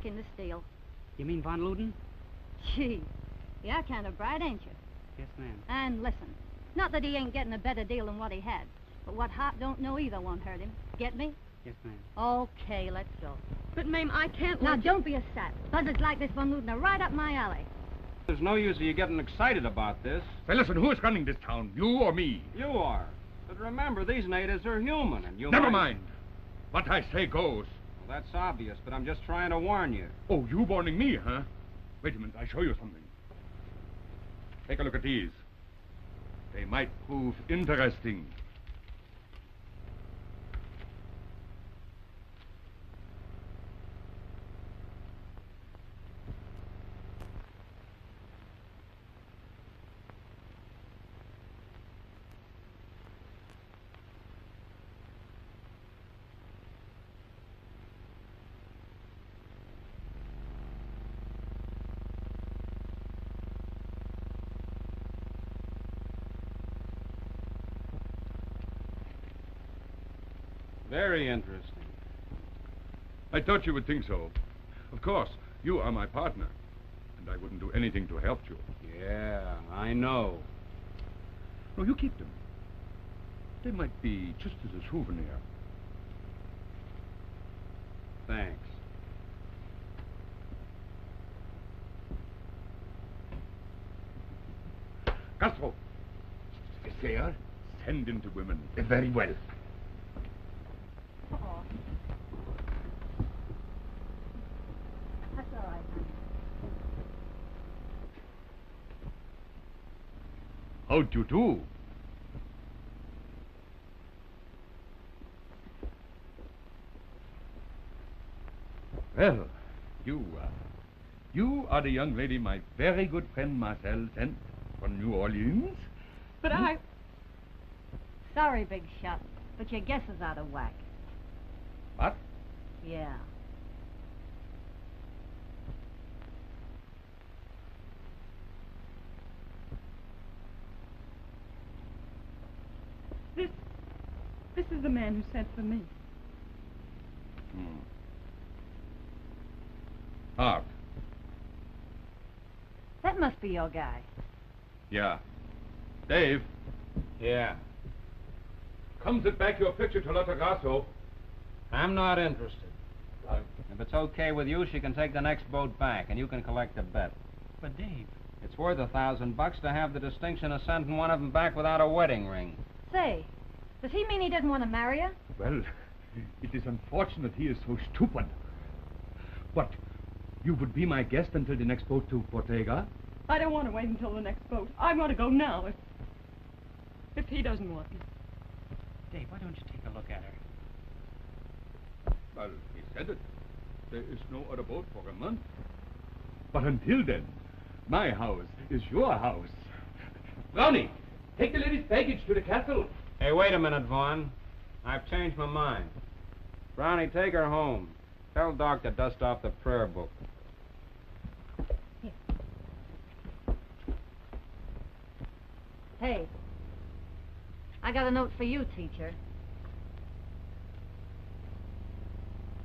back in the steel. You mean Von Luden? Gee, you're kind of bright, ain't you? Yes, ma'am. And listen, not that he ain't getting a better deal than what he had, but what Hart don't know either won't hurt him. Get me? Yes, ma'am. Okay, let's go. But, ma'am, I can't Now, let don't be a sap. Buzzards like this Von Luden are right up my alley. There's no use of you getting excited about this. Say, listen, who is running this town? You or me? You are. But remember, these natives are human, and you Never might- mind. What I say goes. That's obvious, but I'm just trying to warn you. Oh, you warning me, huh? Wait a minute, I'll show you something. Take a look at these. They might prove interesting. Very interesting. I thought you would think so. Of course, you are my partner, and I wouldn't do anything to help you. Yeah, I know. No, you keep them. They might be just as a souvenir. Thanks. Castro. Yes, sir. Send in the women. Very well. Oh. That's all right, honey. How'd you do? Well, you, uh, you are the young lady my very good friend Marcel sent from New Orleans. But I... Sorry, Big Shot, but your guess is out of whack. What? Yeah. This... This is the man who sent for me. Hmm. Hart. That must be your guy. Yeah. Dave, Yeah. come sit back your picture to Latagasso. I'm not interested. If it's okay with you, she can take the next boat back, and you can collect the bet. But, Dave, It's worth a thousand bucks to have the distinction of sending one of them back without a wedding ring. Say, does he mean he doesn't want to marry her? Well, it is unfortunate he is so stupid. But you would be my guest until the next boat to Ortega? I don't want to wait until the next boat. I want to go now if... If he doesn't want me. Dave, why don't you take a look at her? Well, he said it. There is no other boat for a month. But until then, my house is your house. Brownie, take the lady's baggage to the castle. Hey, wait a minute, Vaughn. I've changed my mind. Brownie, take her home. Tell Doc to dust off the prayer book. Hey, I got a note for you, teacher.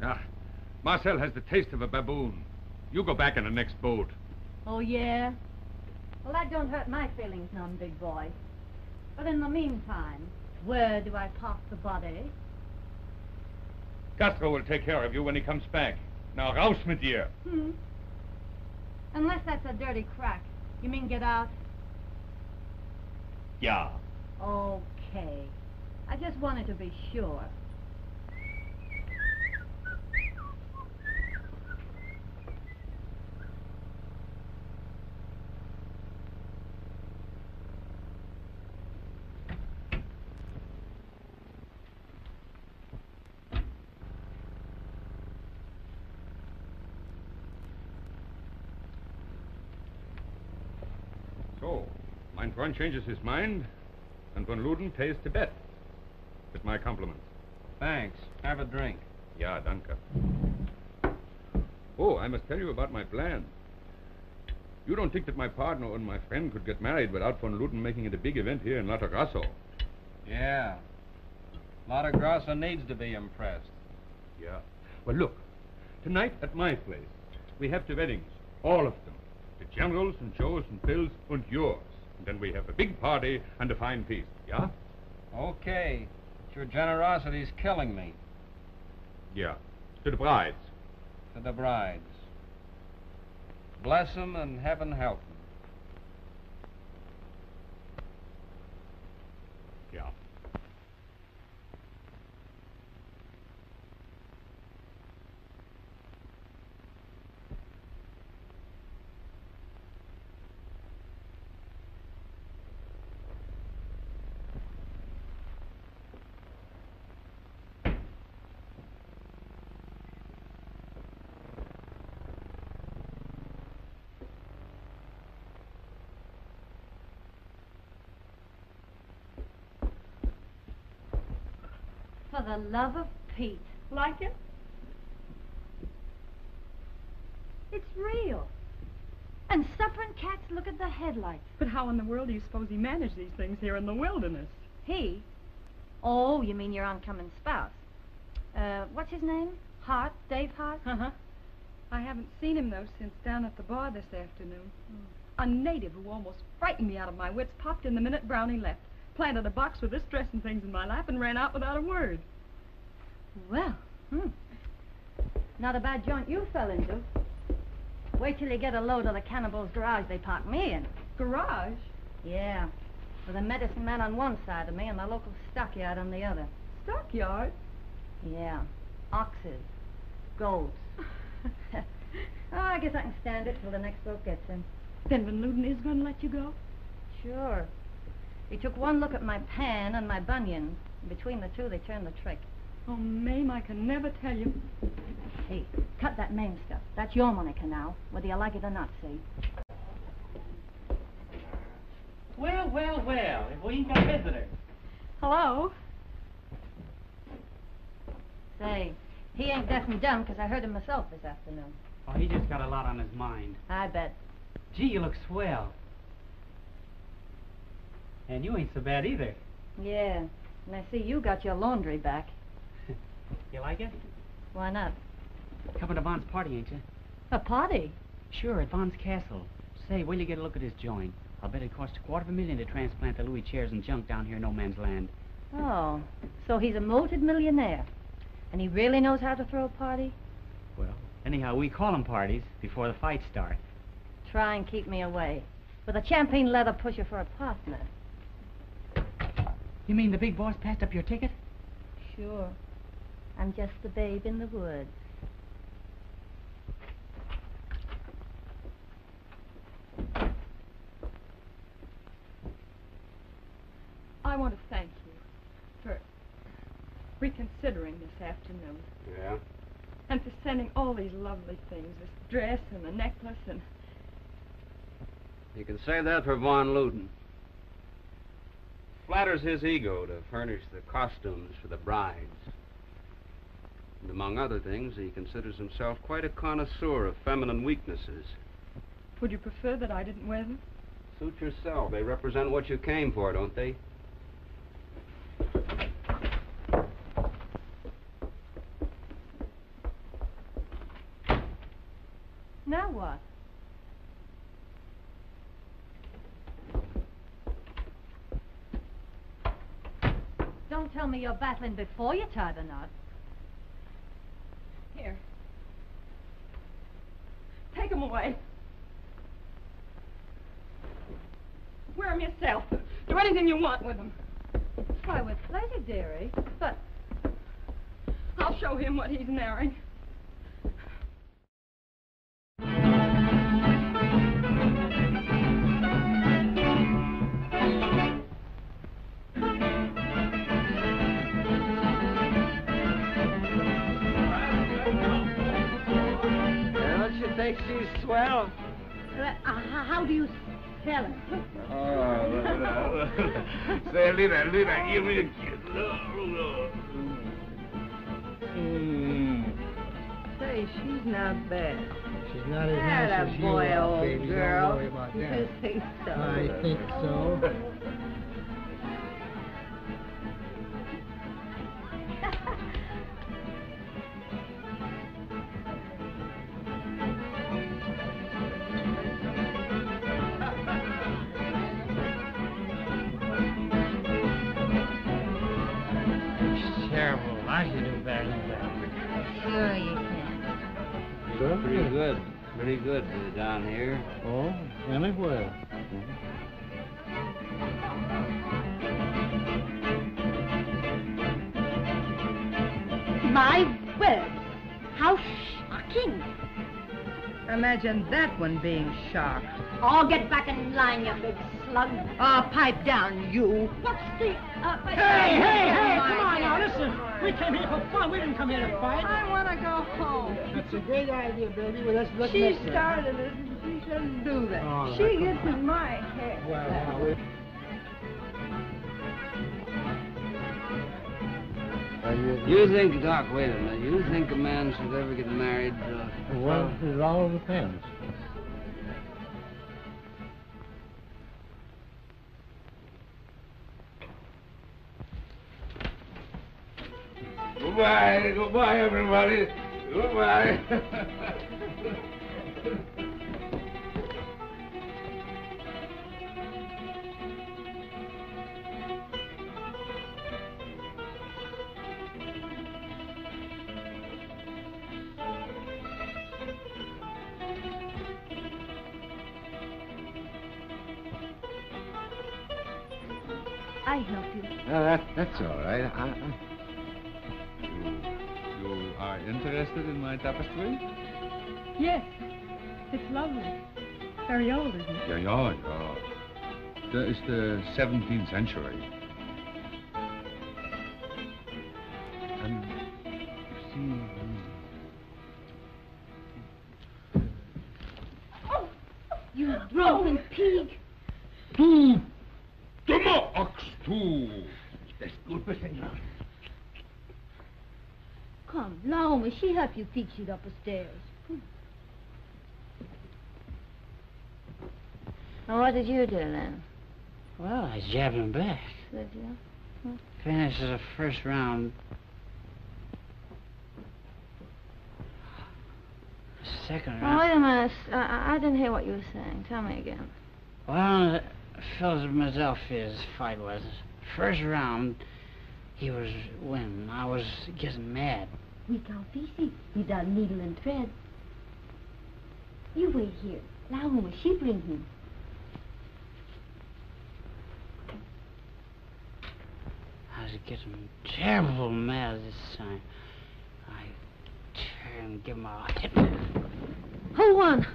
Ah, Marcel has the taste of a baboon. You go back in the next boat. Oh, yeah? Well, that don't hurt my feelings none, big boy. But in the meantime, where do I park the body? Castro will take care of you when he comes back. Now, raus mit dir. Hmm. Unless that's a dirty crack. You mean get out? Yeah. Okay. I just wanted to be sure. So, mein Freund changes his mind, and von Luden pays the bet. With my compliments. Thanks. Have a drink. Ja, danke. Oh, I must tell you about my plan. You don't think that my partner and my friend could get married without von Luden making it a big event here in Latarasso? Yeah. Lot of Grossa needs to be impressed. Yeah. Well, look. Tonight at my place, we have two weddings. All of them. General's and Joe's and Bill's and yours. And then we have a big party and a fine feast, yeah? Okay. But your generosity's killing me. Yeah. To the brides. To the brides. Bless 'em and heaven help 'em. Yeah. For the love of Pete. Like it? It's real. And suffering cats look at the headlights. But how in the world do you suppose he managed these things here in the wilderness? He? Oh, you mean your oncoming spouse. Uh, what's his name? Hart? Dave Hart? Uh-huh. I haven't seen him, though, since down at the bar this afternoon. A native who almost frightened me out of my wits popped in the minute Brownie left, planted a box with this dress and things in my lap, and ran out without a word. Well, hmm. Not a bad joint you fell into. Wait till you get a load of the cannibals' garage they parked me in. Garage? Yeah. With a medicine man on one side of me and the local stockyard on the other. Stockyard? Yeah. Oxes. Goats. oh, I guess I can stand it till the next boat gets in. Then Von Luden is going to let you go? Sure. He took one look at my pan and my bunion. and Between the two, they turned the trick. Oh, Mame, I can never tell you. Hey, cut that name stuff. That's your Monica now, whether you like it or not, see? Well, well, well, if we ain't got visitors. Hello? Say, he ain't deaf and dumb 'cause I heard him myself this afternoon. Oh, he just got a lot on his mind. I bet. Gee, you look swell. And you ain't so bad either. Yeah. And I see you got your laundry back. You like it? Why not? Coming to Vaughn's party, ain't you? A party? Sure, at Vaughn's castle. Say, will you get a look at his joint? I'll bet it cost a quarter of a million to transplant the Louis chairs and junk down here in no man's land. Oh, so he's a moated millionaire. And he really knows how to throw a party? Well, anyhow, we call 'em parties before the fights start. Try and keep me away. With a champagne leather pusher for a partner. You mean the big boss passed up your ticket? Sure. I'm just the babe in the woods. I want to thank you for reconsidering this afternoon. Yeah? And for sending all these lovely things, this dress and the necklace and... You can say that for Von Luden. Flatters his ego to furnish the costumes for the brides. And among other things, he considers himself quite a connoisseur of feminine weaknesses. Would you prefer that I didn't wear them? Suit yourself. They represent what you came for, don't they? Now what? Don't tell me you're battling before you tie the knot. Here. Take them away. Wear them yourself. Do anything you want with them. Why, with pleasure, dearie. But I'll show him what he's marrying. Do you spell it? Oh, Say, Lita, Lita, give me a kiss. Hmm. Say, she's not bad. She's not as That nice a as you boy, are, old baby. girl. Don't worry about You think so? I think so. Good. Pretty good. Pretty good uh, down here. Oh, anywhere. My word! How shocking! Imagine that one being shocked. Oh, get back in line, you big slug. Oh, pipe down, you. What's the... Uh, Hey, hey, hey, come on now, listen. We came here for fun. We didn't come here to fight. I want to go home. It's a great idea, baby. Well, let's look She next time. started it, and she shouldn't do that. Oh, she come gets on. in my head. Well, now, we... You think, Doc, wait a minute. You think a man should ever get married? Uh, Well, it all depends. Goodbye, goodbye, everybody. Goodbye. I help you. Uh, that, that's all right. I, I... You, you are interested in my tapestry? Yes. It's lovely. Very old, isn't it? Ja, ja. That is the 17th century. And you see, hmm. Oh! You drunken pig. She help you fix it up the stairs. Hmm. Well, what did you do then? Well, I jabbed him back. Did you? Hmm. Finished the first round. Second Oh, round. wait a minute. I, uh, I- I didn't hear what you were saying. Tell me again. Well, the Philadelphia's fight was first round. He was winning. I was getting mad. We can't fix it without needle and thread. You wait here. Naomi, she bring him. I was getting terrible mad this time. I turned and give him a hit. Who won?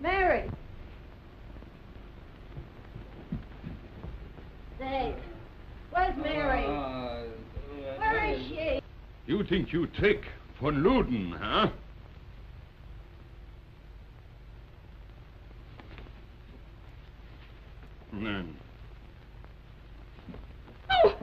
Mary. Say, where's Mary? Where is she? you think you trick von Luden, huh? Nein. Oh!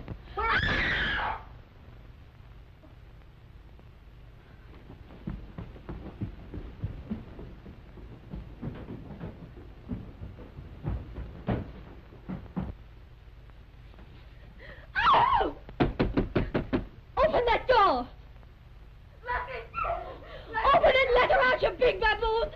Open that door! Open it and let her out, you big baboon!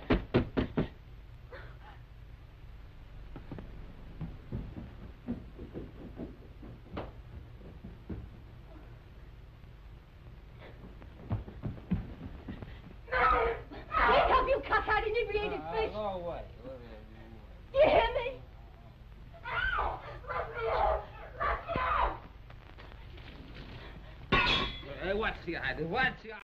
Get up, you cockeyed inebriated fish! Go away. You hear me? What's the idea? What's the